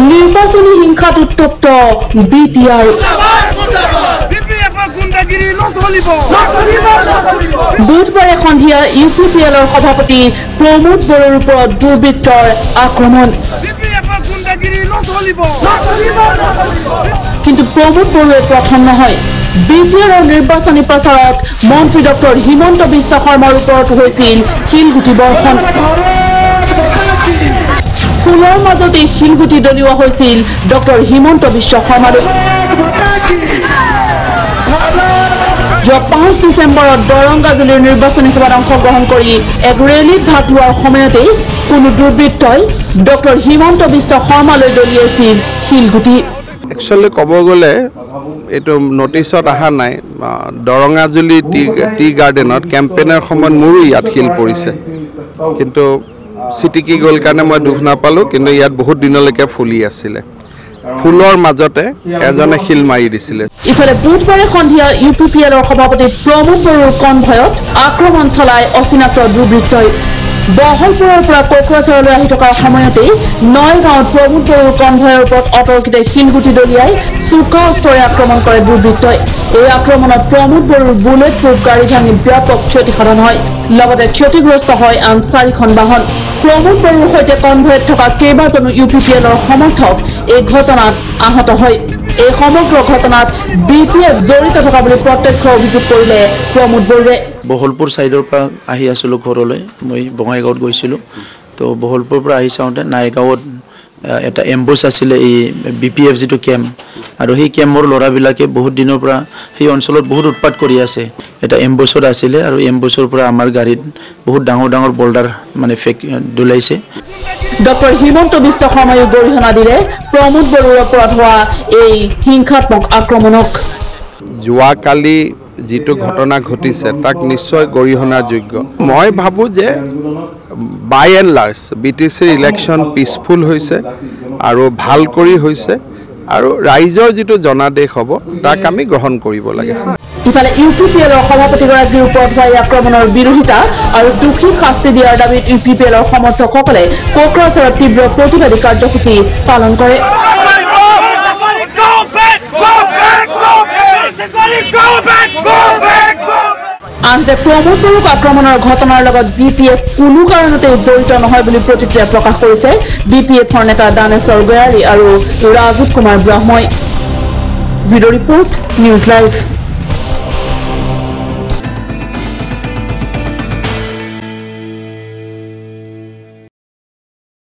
নিৰ্বাচনী হিংসাত উত্তপ্ত বি টি আৰ বুধবাৰে সন্ধিয়া ইউ পি পি এলৰ সভাপতি প্ৰমোদ বড়োৰ ওপৰত দুৰ্বৃত্তৰ আক্ৰমণ। কিন্তু প্ৰমোদ বড়োৱে প্ৰথম নহয়। বি টি আৰৰ নিৰ্বাচনী প্ৰচাৰত মন্ত্ৰী ডক্টৰ হিমন্ত বিশ্ব শৰ্মাৰ ওপৰত হৈছিল শিলগুটি বৰ্ষণ। ফুলৰ মাজতে শিলগুটি দলিওৱা হৈছিল ডক্টৰ হিমন্ত বিশ্ব শৰ্মালৈ। যোৱা পাঁচ ডিচেম্বৰত দৰংগাজুলিৰ নিৰ্বাচনী সভাত অংশগ্ৰহণ কৰি এক ৰেলীত ভাগ লোৱাৰ সময়তেই কোনো দুৰ্বৃত্তই ডক্টৰ হিমন্ত বিশ্ব শৰ্মালৈ দলিয়াইছিল শিলগুটি। একচুৱেলি ক'ব গ'লে এইটো নটিচত অহা নাই। দৰঙাজুলি টি টি গাৰ্ডেনত কেম্পেইনৰ সময়ত মোৰো ইয়াত শিল পৰিছে। কিন্তু চিটিকি গ'ল কাৰণে মই দুখ নাপালোঁ কিন্তু ইয়াত বহুত দিনলৈকে ফুলি আছিলে। ফুলৰ মাজতে এজনে শিল মাৰি দিছিলে। ইফালে বুধবাৰে সন্ধিয়া ইউ পি পি এলৰ সভাপতি প্ৰমোদ বড়োৰ কনভয়ত আক্ৰমণ চলাই অচিনাক্ত দুৰ্বৃত্তই বহলপুৰৰ পৰা কোকৰাঝাৰলৈ আহি থকাৰ সময়তেই নয়গাঁৱত প্ৰমোদ বড়োৰ কনভয়ৰ ওপৰত অতৰ্কিতে শিলগুটি দলিয়াই চোকা অস্ত্ৰৰে আক্ৰমণ কৰে দুৰ্বৃত্তই। এই আক্ৰমণত প্ৰমোদ বড়োৰ বুলেট প্ৰুফ গাড়ী ভাঙি ব্যাপক ক্ষতিসাধন হয়। লগতে ক্ষতিগ্ৰস্ত হয় আন চাৰিখন বাহন। প্ৰমোদ বড়োৰ সৈতে কনভয়ত থকা কেইবাজনো ইউ পি পি এলৰ সমৰ্থক এই ঘটনাত আহত হয়। এই সমগ্ৰ ঘটনাত বি পি এফ জড়িত থকা বুলি প্ৰত্যক্ষ অভিযোগ কৰিলে প্ৰমোদ বড়োৱে বহলপুৰ ছাইডৰ পৰা আহি আছিলোঁ ঘৰলৈ। মই বঙাইগাঁৱত গৈছিলোঁ। তো বহলপুৰৰ পৰা আহি চাওঁতে নাইগাঁৱত এটা এম্বুচ আছিলে এই বি পি এফ যিটো কেম্প আৰু সেই কেম্পৰ ল'ৰাবিলাকে বহুত দিনৰ পৰা সেই অঞ্চলত বহুত উৎপাত কৰি আছে। এটা এম্বুচত আছিলে আৰু এম্বুচৰ পৰা আমাৰ গাড়ীত বহুত ডাঙৰ ডাঙৰ বল্ডাৰ মানে ফেক দোলাইছে। ডক্টৰ হিমন্ত বিশ্ব শৰ্মায়ো গৰিহণা দিলে। প্ৰমোদ বড়োৰ ওপৰত হোৱা এই হিংসাত্মক আক্ৰমণক। যোৱাকালি যিটো ঘটনা ঘটিছে তাক নিশ্চয় গৰিহণাৰ যোগ্য মই ভাবোঁ যে by and large B T চিৰ ইলেকশ্যন পিচফুল হৈছে আৰু ভাল কৰি হৈছে আৰু ৰাইজৰ যিটো জনাদেশ হ'ব তাক আমি গ্ৰহণ কৰিব লাগে। ইফালে ইউ পি পি এলৰ সভাপতিগৰাকীৰ ওপৰত হোৱা এই আক্ৰমণৰ বিৰোধিতা আৰু দোষীক শাস্তি দিয়াৰ দাবীত ইউ পি পি এলৰ সমৰ্থকসকলে কোকৰাঝাৰত তীব্ৰ প্ৰতিবাদী কাৰ্যসূচী পালন কৰে। আনহাতে প্ৰমোদ আক্ৰমণৰ ঘটনাৰ লগত বি পি এফ কোনো কাৰণতে জড়িত নহয় বুলি প্ৰতিক্ৰিয়া প্ৰকাশ কৰিছে বি পি এফৰ নেতা দানেশ্বৰ গয়াৰী আৰু ৰাজীৱ কুমাৰ ব্ৰহ্মই। Video' report News Live.